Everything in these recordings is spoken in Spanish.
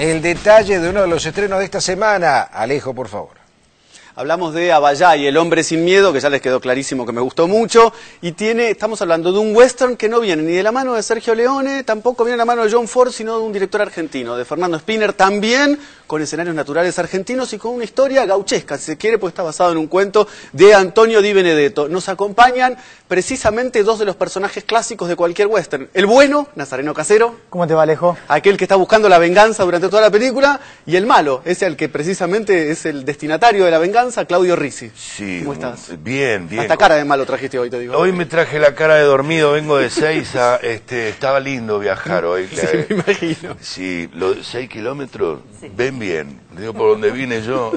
El detalle de uno de los estrenos de esta semana. Alejo, por favor. Hablamos de y El hombre sin miedo, que ya les quedó clarísimo que me gustó mucho, y tiene, estamos hablando de un western que no viene ni de la mano de Sergio Leone, tampoco viene de la mano de John Ford, sino de un director argentino, de Fernando Spinner, también con escenarios naturales argentinos y con una historia gauchesca, si se quiere, pues está basado en un cuento de Antonio Di Benedetto. Nos acompañan precisamente dos de los personajes clásicos de cualquier western. El bueno, Nazareno Casero. ¿Cómo te va, Alejo? Aquel que está buscando la venganza durante toda la película, y el malo, ese al que precisamente es el destinatario de la venganza Claudio Rizzi. Sí. ¿Cómo estás? Bien, bien. Hasta cara de malo trajiste hoy, te digo. Hoy me traje la cara de dormido, vengo de Seiza, este, estaba lindo viajar hoy. Sí, me imagino. Sí, los seis kilómetros, ven bien, digo por donde vine yo.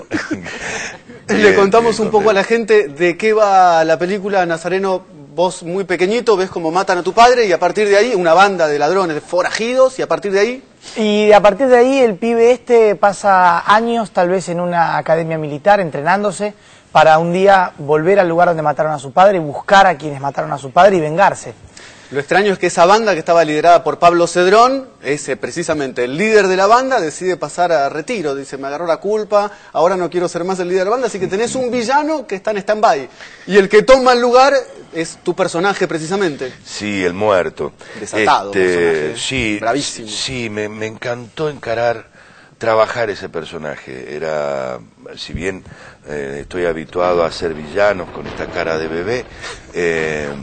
Le contamos un poco a la gente de qué va la película Nazareno vos muy pequeñito ves cómo matan a tu padre y a partir de ahí una banda de ladrones forajidos y a partir de ahí... Y a partir de ahí el pibe este pasa años tal vez en una academia militar entrenándose para un día volver al lugar donde mataron a su padre y buscar a quienes mataron a su padre y vengarse. Lo extraño es que esa banda que estaba liderada por Pablo Cedrón, ese precisamente el líder de la banda, decide pasar a retiro. Dice, me agarró la culpa, ahora no quiero ser más el líder de la banda, así que tenés un villano que está en stand-by. Y el que toma el lugar es tu personaje precisamente. Sí, el muerto. Desatado, este, sí, bravísimo. Sí, me, me, encantó encarar, trabajar ese personaje. Era, si bien eh, estoy habituado a ser villanos con esta cara de bebé, eh,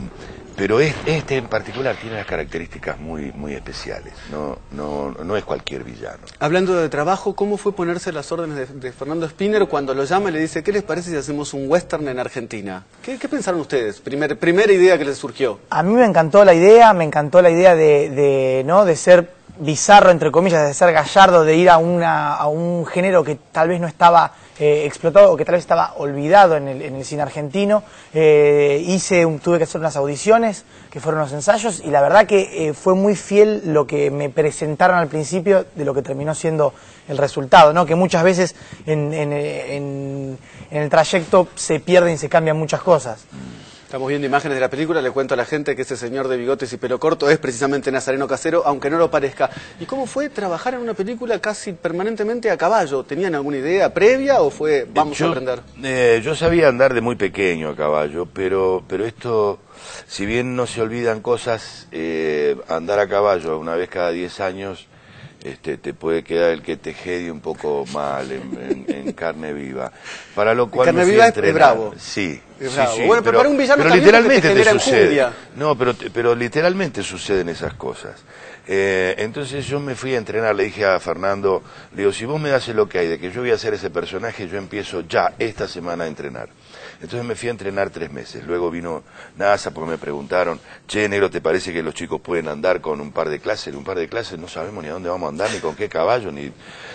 pero este en particular tiene unas características muy, muy especiales, no, no, no es cualquier villano. Hablando de trabajo, ¿cómo fue ponerse las órdenes de, Fernando Spinner cuando lo llama y le dice, ¿qué les parece si hacemos un western en Argentina? ¿Qué, pensaron ustedes? Primer, primera idea que les surgió. A mí me encantó la idea, me encantó la idea de, de, ¿no? de ser bizarro, entre comillas, de ser gallardo, de ir a, una, a un género que tal vez no estaba eh, explotado o que tal vez estaba olvidado en el, en el cine argentino. Eh, hice tuve que hacer unas audiciones, que fueron los ensayos, y la verdad que eh, fue muy fiel lo que me presentaron al principio de lo que terminó siendo el resultado, ¿no? que muchas veces en, en, en el trayecto se pierden y se cambian muchas cosas. Estamos viendo imágenes de la película, le cuento a la gente que ese señor de bigotes y pelo corto es precisamente Nazareno Casero, aunque no lo parezca. ¿Y cómo fue trabajar en una película casi permanentemente a caballo? ¿Tenían alguna idea previa o fue vamos a aprender? Eh, yo sabía andar de muy pequeño a caballo, pero, pero esto, si bien no se olvidan cosas, eh, andar a caballo una vez cada 10 años este, te puede quedar el que te jede un poco mal en, carne viva. Para lo cual carne viva es bravo. Sí. Bueno, pero, para un villano pero literalmente te, sucede. No, pero, pero literalmente suceden esas cosas. Eh, entonces yo me fui a entrenar, le dije a Fernando, le digo, si vos me das el ok de que yo voy a hacer ese personaje, yo empiezo ya esta semana a entrenar. Entonces me fui a entrenar tres meses. Luego vino NASA porque me preguntaron, che, negro, ¿te parece que los chicos pueden andar con un par de clases? Un par de clases no sabemos ni a dónde vamos a andar, ni con qué caballo, ni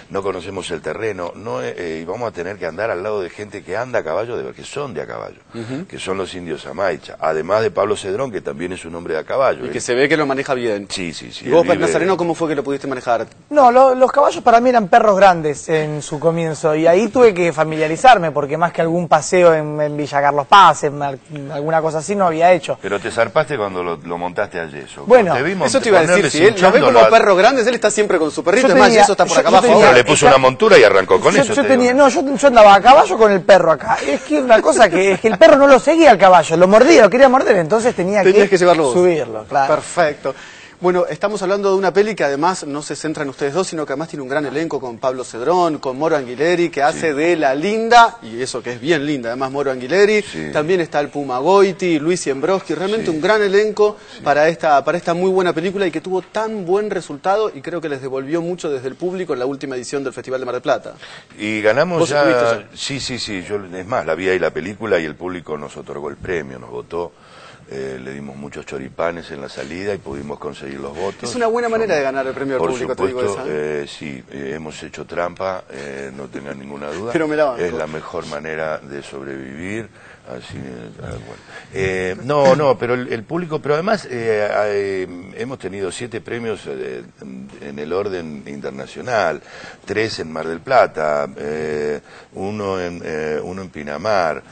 no conocemos el terreno. No, eh, y vamos a tener que andar al lado de gente que anda a caballo, de, que son de a caballo, que son los indios Amaicha. Además de Pablo Cedrón, que también es un hombre de a caballo. Y que se ve que lo maneja bien. Sí, sí, sí. ¿Y vos, Nazareno, cómo fue que lo pudiste manejar? No, los caballos para mí eran perros grandes en su comienzo. Y ahí tuve que familiarizarme, porque más que algún paseo en, en Villa Carlos Paz, alguna cosa así no había hecho. Pero te zarpaste cuando lo, montaste a yeso. Bueno, eso te iba a decir, si él lo ve como perro grande, él está siempre con su perrito, es más, eso está por acá abajo. Le puso una montura y arrancó con eso. Yo tenía, no, yo, andaba a caballo con el perro acá. Es que una cosa que es que el perro no lo seguía al caballo, lo mordía, lo quería morder, entonces tenía que, y, que llevarlo vos. subirlo, claro. Perfecto. Bueno, estamos hablando de una peli que además no se centra en ustedes dos, sino que además tiene un gran elenco con Pablo Cedrón, con Moro Anguileri, que hace de la linda, y eso que es bien linda, además Moro Anguileri, también está el Puma Goiti, Luis realmente un gran elenco para, esta, para esta muy buena película y que tuvo tan buen resultado y creo que les devolvió mucho desde el público en la última edición del Festival de Mar del Plata. Y ganamos ya... Sí, sí, sí, yo es más, la vi ahí la película y el público nos otorgó el premio, nos votó. Eh, le dimos muchos choripanes en la salida y pudimos conseguir los votos. Es una buena manera de ganar el premio al público, te digo eh, sí, eh, hemos hecho trampa, no tengan ninguna duda. Pero me la Es la mejor manera de sobrevivir. Así, bueno. no, no, pero el, público, pero además hemos tenido siete premios en el orden internacional, tres en Mar del Plata, uno en, uno en Pinamar.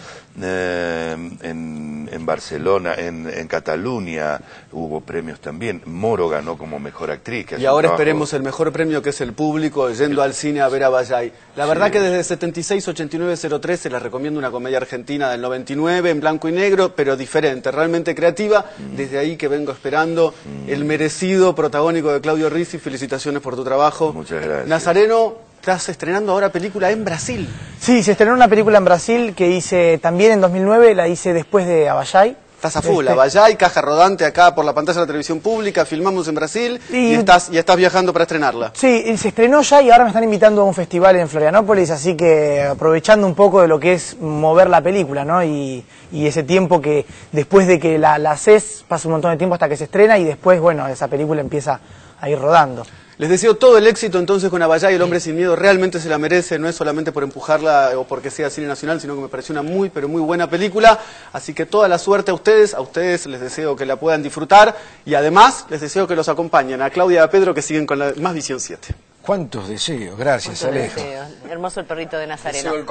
eh, en, en, Barcelona, en, en, Cataluña hubo premios también. Moro ganó como mejor actriz. y ahora esperemos el mejor premio que es el público yendo al cine a ver a Bayay. La verdad que desde 76-89-03 se les recomiendo una comedia argentina del 99 en blanco y negro, pero diferente, realmente creativa. Mm. Desde ahí que vengo esperando mm. el merecido protagónico de Claudio Rizzi. Felicitaciones por tu trabajo. Muchas gracias. Nazareno, estás estrenando ahora película en Brasil. Sí, se estrenó una película en Brasil que hice también en 2009, la hice después de Abayay. Estás a full, este... Abayay, caja rodante acá por la pantalla de la televisión pública, filmamos en Brasil y, estás, y estás viajando para estrenarla. Sí, se estrenó ya y ahora me están invitando a un festival en Florianópolis, así que aprovechando un poco de lo que es mover la película, ¿no? Y, y ese tiempo que después de que la, la haces, pasa un montón de tiempo hasta que se estrena y después, bueno, esa película empieza a ir rodando. Les deseo todo el éxito entonces con Abayá y El Hombre Sin Miedo. Realmente se la merece, no es solamente por empujarla o porque sea cine nacional, sino que me pareció una muy, pero muy buena película. Así que toda la suerte a ustedes, a ustedes les deseo que la puedan disfrutar y además les deseo que los acompañen a Claudia y a Pedro que siguen con la Más Visión 7. ¿Cuántos deseos? Gracias, ¿Cuántos Alejo. deseos? Hermoso el perrito de Nazareno.